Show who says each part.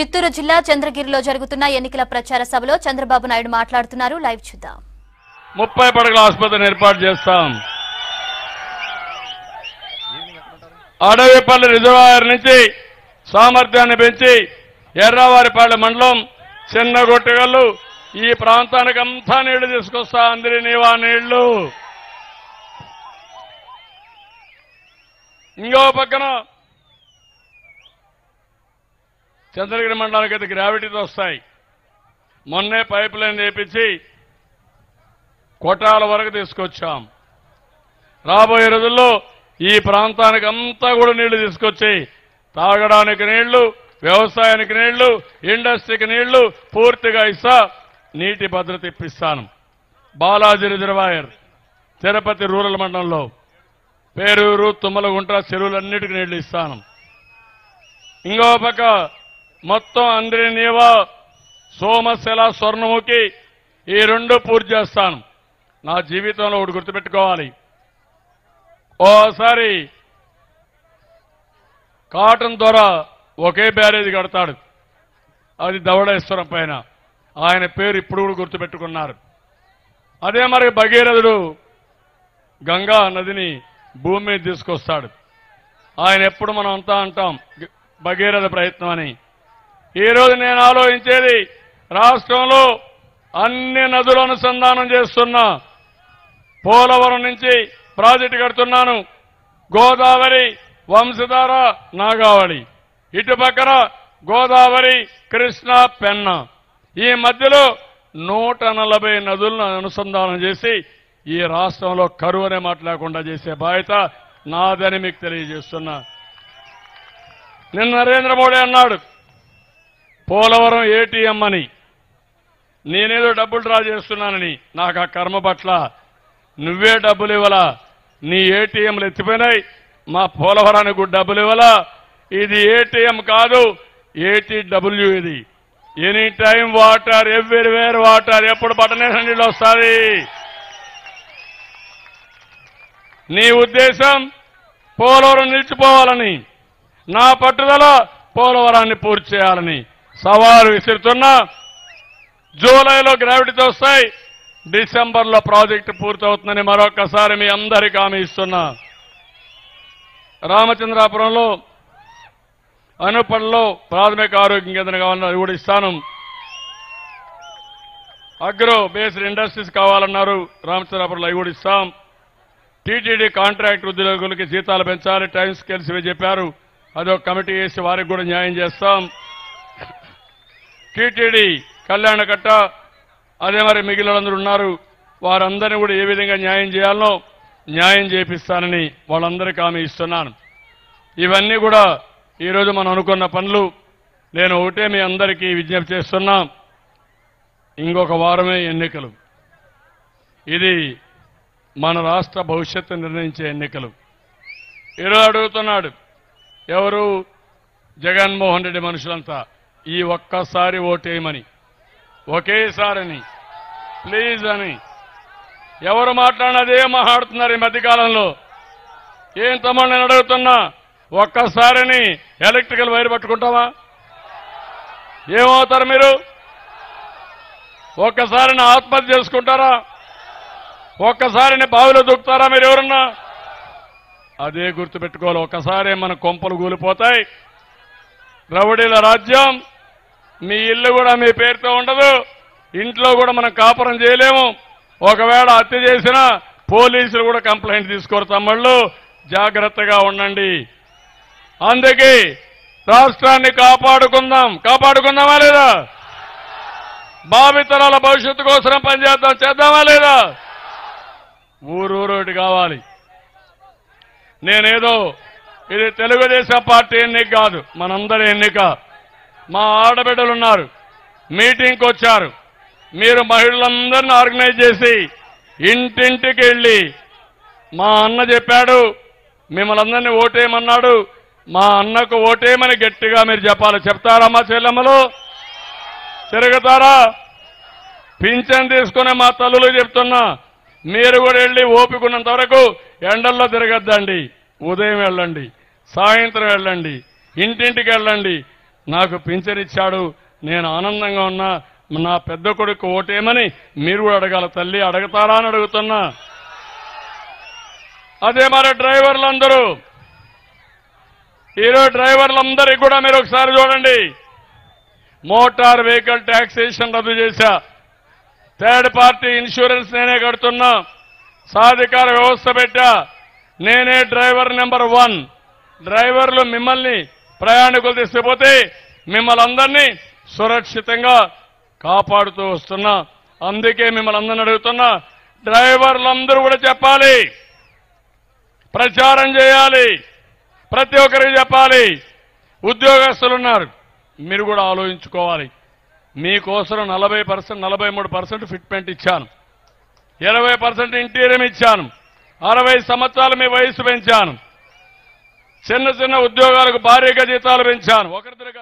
Speaker 1: చిత్తూరు జిల్లా చంద్రగిరిలో జరుగుతున్న ఎన్నికల ప్రచార సభలో చంద్రబాబు నాయుడు మాట్లాడుతున్నారు. లైవ్ చూద్దాం.
Speaker 2: ముప్పై పడగల ఆసుపత్రిని ఏర్పాటు చేస్తాం. అడవిపల్లి రిజర్వాయర్ నుంచి సామర్థ్యాన్ని పెంచి ఎర్రవారిపాలెం మండలం చిన్న గొట్టగల్లు ఈ ప్రాంతానికి అంతా నీళ్ళు తీసుకొస్తా అందరి నీవా నీళ్ళు. ఇంకో పక్కన చంద్రగిరి మండలానికి అయితే గ్రావిటీతో వస్తాయి. మొన్నే పైప్ లైన్ వేపించి కొట్టాల వరకు తీసుకొచ్చాం. రాబోయే రోజుల్లో ఈ ప్రాంతానికి అంతా కూడా నీళ్ళు తీసుకొచ్చి తాగడానికి నీళ్ళు వ్యవసాయానికి నీళ్ళు ఇండస్ట్రీకి నీళ్ళు పూర్తిగా ఇస్తా నీటి భద్రత ఇప్పిస్తాను. బాలాజీ రిజర్వాయర్ తిరుపతి రూరల్ మండలంలో పేరూరు తుమ్మలగుంట చెరువులన్నిటికీ నీళ్ళు ఇస్తాను. ఇంకో పక్క మొత్తం అందరి సోమశిల స్వర్ణముఖి ఈ రెండు పూర్తి చేస్తాను. నా జీవితంలో ఒకటి గుర్తుపెట్టుకోవాలి. ఓసారి కాటన్ ద్వారా ఒకే బ్యారేజ్ కడతాడు. అది దవడేశ్వరం పైన. ఆయన పేరు ఇప్పుడు కూడా గుర్తుపెట్టుకున్నారు. అదే మరి భగీరథుడు గంగా నదిని భూమి మీద తీసుకొస్తాడు. ఆయన ఎప్పుడు మనం అంతా అంటాం భగీరథ ప్రయత్నం అని. ఈరోజు నేను ఆలోచించేది రాష్ట్రంలో అన్ని నదులు అనుసంధానం చేస్తున్నా పోలవరం నుంచి ప్రాజెక్టు కడుతున్నాను. గోదావరి వంశధార నాగావళి. ఇటు పక్కన గోదావరి కృష్ణ పెన్న. ఈ మధ్యలో నూట నలభై నదులను అనుసంధానం చేసి ఈ రాష్ట్రంలో కరువు అనే మాట లేకుండా చేసే బాధ్యత నాదని మీకు తెలియజేస్తున్నా. నిన్న నరేంద్ర మోడీ అన్నాడు పోలవరం ఏటీఎం అని. నేనేదో డబ్బులు డ్రా చేస్తున్నానని. నాకు ఆ కర్మ పట్ల నువ్వే డబ్బులు ఇవ్వలా? నీ ఏటీఎంలు ఎత్తిపోయినాయి. మా పోలవరానికి కూడా డబ్బులు ఇవ్వలా? ఇది ఏటీఎం కాదు ఏటీడబ్ల్యూ ఇది. Any time water everywhere water ఎప్పుడు బట్టనే నీళ్ళు వస్తుంది నీ ఉద్దేశం పోలవరం నిలిచిపోవాలని. నా పట్టుదల పోలవరాన్ని పూర్తి చేయాలని. సవాలు విసురుతున్నా జూలైలో గ్రావిటీతో వస్తాయి. డిసెంబర్లో ప్రాజెక్టు పూర్తవుతుందని మరొకసారి మీ అందరికీ హామీ ఇస్తున్నా. రామచంద్రాపురంలో అనుపల్లో ప్రాథమిక ఆరోగ్య కేంద్రం కావాలన్నారు కూడా ఇస్తాను. అగ్రో బేస్డ్ ఇండస్ట్రీస్ కావాలన్నారు రామచంద్రాపురంలో అవి కూడా ఇస్తాం. టీటీడీ కాంట్రాక్ట్ ఉద్యోగులకి జీతాలు పెంచాలి టైం స్కేల్స్ ఇవి చెప్పారు. అదొక కమిటీ వేసి వారికి కూడా న్యాయం చేస్తాం. టీటీడీ కళ్యాణకట్ట అదే మరి మిగిలినందరూ ఉన్నారు. వారందరినీ కూడా ఏ విధంగా న్యాయం చేయాలనో న్యాయం చేపిస్తానని వాళ్ళందరికీ హామీ ఇస్తున్నాను. ఇవన్నీ కూడా ఈరోజు మనం అనుకున్న పనులు. నేను ఒకటే మీ అందరికీ విజ్ఞప్తి చేస్తున్నా. ఇంకొక వారమే ఎన్నికలు. ఇది మన రాష్ట్ర భవిష్యత్తు నిర్ణయించే ఎన్నికలు. ఈరోజు అడుగుతున్నాడు ఎవరు? జగన్మోహన్ రెడ్డి మనుషులంతా. ఈ ఒక్కసారి ఓటేయమని. ఒకేసారని. ప్లీజ్ అని. ఎవరు మాట్లాడినా అదే మాట్లాడుతున్నారు ఈ మధ్యకాలంలో. ఏం తమ్ముడు నేను అడుగుతున్నా ఒక్కసారిని ఎలక్ట్రికల్ వైర్ పట్టుకుంటావా? ఏమవుతారు మీరు? ఒక్కసారిని ఆత్మహత్య చేసుకుంటారా? ఒక్కసారిని బావిలో దూకుతారా మీరు ఎవరన్నా? అదే గుర్తుపెట్టుకోవాలి ఒకసారి మన కొంపలు కూలిపోతాయి రౌడీల రాజ్యం మీ ఇల్లు కూడా మీ పేరుతో ఉండదు. ఇంట్లో కూడా మనం కాపురం చేయలేము. ఒకవేళ హత్య చేసినా పోలీసులు కూడా కంప్లైంట్ తీసుకోరు తమ్ముళ్ళు. జాగ్రత్తగా ఉండండి. అందుకే రాష్ట్రాన్ని కాపాడుకుందాం. కాపాడుకుందామా లేదా? భావితరాల భవిష్యత్తు కోసం పనిచేద్దాం. చేద్దామా లేదా? ఊరూరోటి కావాలి. నేనేదో ఇది తెలుగుదేశం పార్టీ ఎన్నిక కాదు మనందరి ఎన్నిక. మా ఆడబిడ్డలు ఉన్నారు మీటింగ్కి వచ్చారు. మీరు మహిళలందరినీ ఆర్గనైజ్ చేసి ఇంటింటికి వెళ్ళి మా అన్న చెప్పాడు మిమ్మల్ని అందరినీ ఓటేయమన్నాడు. మా అన్నకు ఓటేయమని గట్టిగా మీరు చెప్పాలి. చెప్తారా మా చెల్లెమ్మలు? తిరుగుతారా? పింఛన్ తీసుకునే మా తల్లులు చెప్తున్నా. మీరు కూడా వెళ్ళి ఓపికన్నంత వరకు ఎండల్లో తిరగద్దండి. ఉదయం వెళ్ళండి. సాయంత్రం వెళ్ళండి ఇంటింటికి వెళ్ళండి. నాకు పింఛనిచ్చాడు నేను ఆనందంగా ఉన్నా నా పెద్ద కొడుకు ఓటేమని మీరు కూడా అడగాల తల్లి అడగతారా అని అడుగుతున్నా. అదే మరి డ్రైవర్లందరూ. ఈరోజు డ్రైవర్లందరికీ కూడా మీరు ఒకసారి చూడండి. మోటార్ వెహికల్ ట్యాక్సేషన్ రద్దు చేశా. థర్డ్ పార్టీ ఇన్సూరెన్స్ నేనే కడుతున్నా. సాధికార వ్యవస్థ పెట్టా. నేనే డ్రైవర్ నెంబర్ వన్. డ్రైవర్లు మిమ్మల్ని ప్రయాణికులు తీసుకుపోతే మిమ్మల్ని అందరినీ సురక్షితంగా కాపాడుతూ వస్తున్నా. అందుకే మిమ్మల్ని అందరిని అడుగుతున్నా. డ్రైవర్లందరూ కూడా చెప్పాలి. ప్రచారం చేయాలి. ప్రతి ఒక్కరికి చెప్పాలి. ఉద్యోగస్తులు ఉన్నారు. మీరు కూడా ఆలోచించుకోవాలి. మీకోసం నలభై పర్సెంట్ నలభై మూడు పర్సెంట్ ఫిట్మెంట్ ఇచ్చాను. ఇరవై పర్సెంట్ ఇంటీరియం ఇచ్చాను. అరవై సంవత్సరాలు మీ వయసు పెంచాను. చిన్న చిన్న ఉద్యోగాలకు భారీగా జీతాలు పెంచాను. ఒకరిద్దరు